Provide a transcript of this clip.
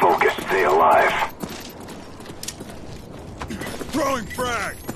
focused. Stay alive. Throwing frag!